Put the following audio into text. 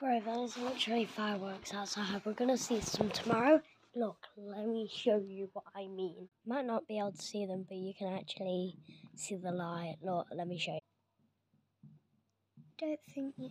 Bro, there's literally fireworks outside. We're gonna see some tomorrow. Look, let me show you what I mean. Might not be able to see them, but you can actually see the light. Look, let me show you. Don't think you